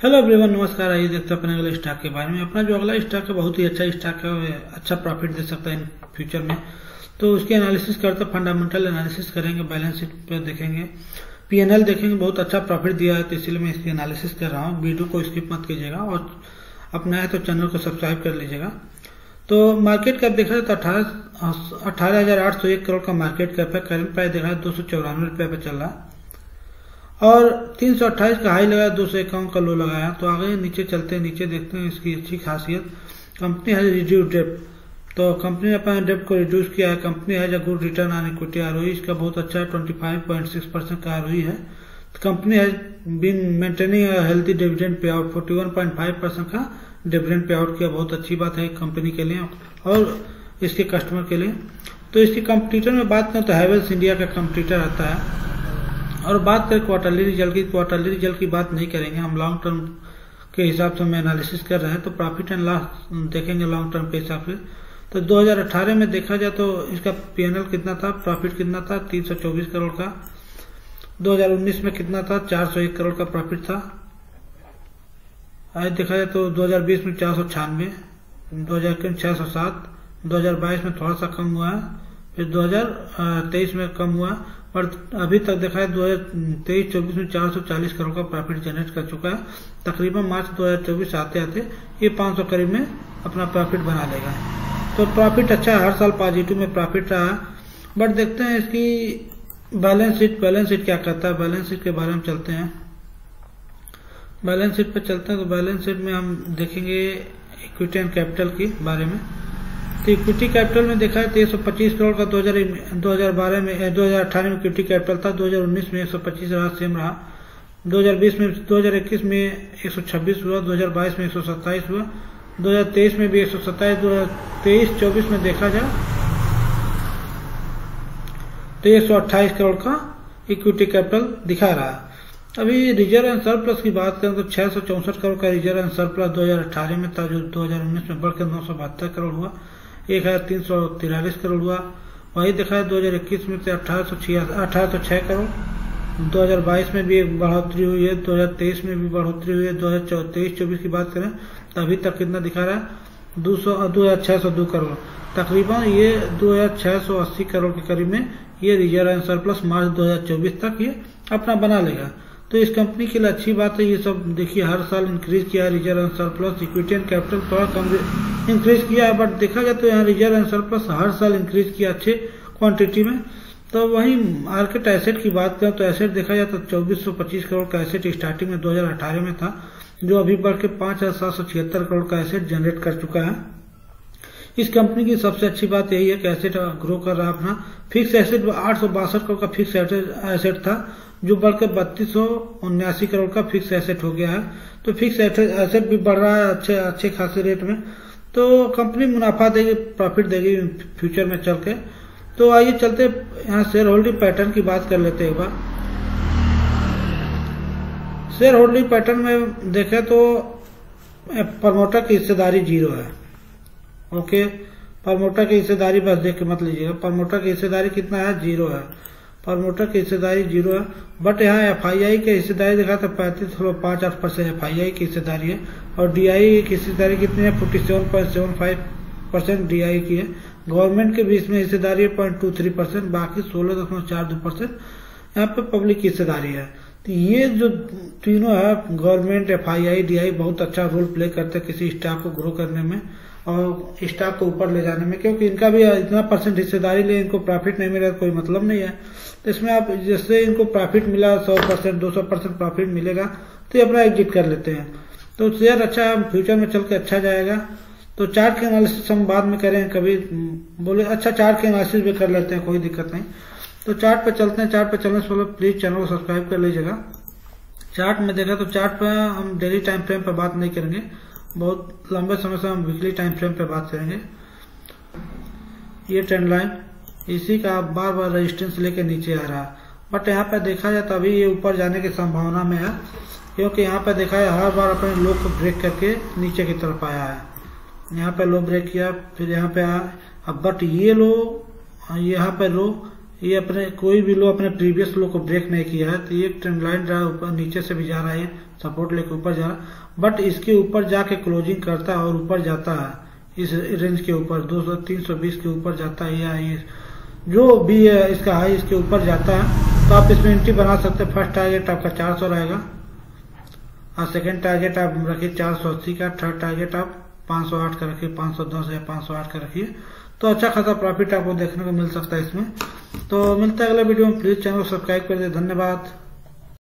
Hello everyone नमस्कार। आइए देखते हैं अपने अगले स्टॉक के बारे में। अपना जो अगला स्टॉक है, बहुत ही अच्छा स्टॉक है अच्छा प्रॉफिट दे सकता है इन फ्यूचर में। तो उसके एनालिसिस करते फंडामेंटल एनालिसिस करेंगे बैलेंस शीट पर देखेंगे। पीएनएल देखेंगे, बहुत अच्छा प्रॉफिट दिया है तो इसलिए मैं इसकी एनालिसिस कर रहा हूँ। वीडियो को स्किप मत कीजिएगा और अपना है तो चैनल को सब्सक्राइब कर लीजिएगा। तो मार्केट कैप देखा जाए तो अठारह अठारह करोड़ का मार्केट कैप है। करंट प्राइस देखा है, दो सौ चौरानवे रुपये चल रहा है। और 328 का हाई लगाया, दो सौ इक्यावन का लो लगाया। तो आगे नीचे चलते हैं, नीचे देखते हैं इसकी अच्छी खासियत। कंपनी है रिड्यूस डेप। तो कंपनी ने अपना डेप को रिड्यूस किया है। कंपनी है जो गुड रिटर्न ऑन इक्विटी आर इसका बहुत अच्छा है 25.6 परसेंट का आर है। कंपनी है been maintaining healthy dividend pay out, forty percent का डिविडेंड पे आउट किया। बहुत अच्छी बात है कंपनी के लिए और इसके कस्टमर के लिए। तो इसकी कंपटीटर में बात करें तो हैवेल्स इंडिया का कंपटीटर आता है। और बात करें क्वार्टरली रिज़ल्ट की क्वार्टरली रिज़ल्ट की बात नहीं करेंगे। हम लॉन्ग टर्म के हिसाब से मैं एनालिसिस कर रहे हैं तो प्रॉफिट एंड लॉस देखेंगे लॉन्ग टर्म के हिसाब से। तो 2018 में देखा जाए तो इसका पीएनएल कितना था? प्रॉफिट कितना था? 324 करोड़ का। 2019 में कितना था? 401 करोड़ का प्रॉफिट था। आज देखा जाए तो 2020 में चार सौ छियानवे, दो हज़ार छह सौ सात, दो हज़ार बाईस में थोड़ा सा कम हुआ है। फिर 2023 में कम हुआ, और अभी तक देखा है दो हज़ार तेईस, चौबीस में 440 करोड़ का प्रॉफिट जनरेट कर चुका है। तकरीबन मार्च 2024 आते आते ये 500 करीब में अपना प्रॉफिट बना लेगा। तो प्रॉफिट अच्छा हर साल पॉजिटिव में प्रॉफिट रहा। बट देखते हैं इसकी बैलेंस शीट बैलेंस शीट क्या कहता है? बैलेंस शीट के बारे में चलते हैं। बैलेंस शीट पर चलते हैं तो बैलेंस शीट में हम देखेंगे इक्विटी एंड कैपिटल के बारे में। तो इक्विटी कैपिटल में देखा है तो एक सौ पच्चीस करोड़ का दो हज़ार दो हज़ार बारह में दो हज़ार अठारह में इक्विटी कैपिटल था दो हज़ार उन्नीस में एक सौ पच्चीस रहा सेम रहा दो हज़ार बीस में दो हज़ार इक्कीस में एक सौ छब्बीस हुआ दो हज़ार बाईस में एक सौ सत्ताईस हुआ दो हज़ार तेईस में भी एक सौ सत्ताईस दो हज़ार तेईस चौबीस में देखा जाए तो एक सौ अट्ठाईस करोड़ का इक्विटी कैपिटल दिखा रहा है अभी रिज़र्व एंड सरप्लस की बात करें तो छह सौ चौसठ करोड़ का रिज़र्व एंड सरप्लस 2018 में था जो 2019 में बढ़कर नौ सौ बहत्तर करोड़ हुआ एक हज़ार तीन सौ तिरालीस करोड़ हुआ। वही देखा दो हज़ार इक्कीस में अठारह सौ अठारह सौ छह करोड़। दो हज़ार बाईस में भी एक बढ़ोतरी हुई है, दो हज़ार तेईस में भी बढ़ोतरी हुई है, दो हज़ार तेईस चौबीस की बात करें तो अभी तक कितना दिखा रहा है? दो सौ, दो हज़ार छह सौ दो करोड़। तकरीबन ये दो हज़ार छह सौ अस्सी करोड़ के करीब में ये रिज़र्व एंड सरप्लस मार्च दो हज़ार चौबीस तक ये अपना बना लेगा। तो इस कंपनी के लिए अच्छी बात है, ये सब देखिए, हर साल इंक्रीज किया reserve and surplus equity and capital थोड़ा कम इंक्रीज किया है बट देखा जाए तो यहाँ रिज़र्व एंड सरप्लस हर साल इंक्रीज किया अच्छे क्वांटिटी में। तो वही मार्केट एसेट की बात करें तो एसेट देखा जाए तो चौबीस करोड़ का एसेट स्टार्टिंग में 2018 में था, जो अभी बढ़ के पाँच करोड़ का एसेट जनरेट कर चुका है। इस कंपनी की सबसे अच्छी बात यही है कि एसेट ग्रो कर रहा अपना। फिक्स एसेट आठ सौ बासठ करोड़ का फिक्स एसेट था, जो बढ़कर बत्तीस सौ उन्यासी करोड़ का फिक्स एसेट हो गया है। तो फिक्स एसेट भी बढ़ रहा है अच्छे अच्छे खासे रेट में। तो कंपनी मुनाफा देगी प्रॉफिट देगी फ्यूचर में चल के। तो आइए चलते यहाँ शेयर होल्डिंग पैटर्न की बात कर लेते हैं एक बार। शेयर होल्डिंग पैटर्न में देखें तो प्रमोटर की हिस्सेदारी ज़ीरो है। ओके? प्रमोटर की हिस्सेदारी बस देख के मत लीजिएगा। प्रमोटर की हिस्सेदारी कितना है? ज़ीरो है। प्रमोटर की हिस्सेदारी ज़ीरो है। बट यहाँ एफ़ आई आई की हिस्सेदारी देखा तो पैंतीस पाँच आठ परसेंट एफ़ आई आई की हिस्सेदारी है। और डी आई की हिस्सेदारी कितनी है? Forty seven point seven five percent D I की है। गवर्नमेंट के बीच में हिस्सेदारी है पॉइंट टू थ्री परसेंट बाकी सोलह दशमलव चार दो परसेंट यहाँ पे पब्लिक की हिस्सेदारी है। तो ये जो तीनों है, government F I I D I बहुत अच्छा रोल प्ले करते हैं किसी स्टाफ को ग्रो करने में। और स्टाफ को ऊपर ले जाने में, क्योंकि इनका भी इतना परसेंट हिस्सेदारी ले, इनको प्रॉफिट नहीं मिलेगा कोई मतलब नहीं है। तो इसमें आप जैसे इनको प्रॉफिट मिला, सौ परसेंट दो सौ परसेंट प्रॉफिट मिलेगा तो ये अपना एग्जिट कर लेते हैं। तो शेयर अच्छा फ्यूचर में चल के अच्छा जाएगा। तो चार्ट के एनालिसिस हम बाद में करें, कभी बोले अच्छा चार्ट के एनालिसिस भी कर लेते हैं, कोई दिक्कत नहीं। तो चार्ट पे चलते हैं, चार्ट पे चलने से पहले प्लीज़ चैनल को सब्सक्राइब कर लीजिएगा। चार्ट में देखा तो चार्ट पे हम डेली टाइम फ्रेम पर बात नहीं करेंगे। बहुत लंबे समय से हम वीकली टाइम फ्रेम पे बात करेंगे। ये ट्रेंड लाइन इसी का बार बार रेजिस्टेंस लेके नीचे आ रहा। बट यहाँ पे देखा जाए तभी ये ऊपर जाने की संभावना में है, क्योंकि यहाँ पे देखा है हर बार अपने लो को ब्रेक करके नीचे की तरफ़ आया है। यहाँ पे लो ब्रेक किया, फिर यहाँ पे आया अब बट ये लो यहाँ पे लो ये अपने, कोई भी लो अपने प्रीवियस लो को ब्रेक नहीं किया है तो ये ट्रेंड लाइन रहा ऊपर, नीचे से भी जा रहा है सपोर्ट लेके ऊपर जा रहा है। बट इसके ऊपर जाके क्लोजिंग करता है और ऊपर जाता है, इस रेंज के ऊपर 200 320 के ऊपर जाता है या ये, जो भी है इसका हाई इसके ऊपर जाता है तो आप इसमें एंट्री बना सकते हैं। फ़र्स्ट टारगेट आपका 400 रहेगा, और सेकेंड टारगेट आप रखिए चार सौ अस्सी का थर्ड टारगेट आप 508 का रखिए 510 या 508 का रखिए। तो अच्छा खासा प्रॉफिट आपको देखने को मिल सकता है इसमें। तो मिलता है अगला वीडियो में। प्लीज़ चैनल को सब्सक्राइब कर दे। धन्यवाद।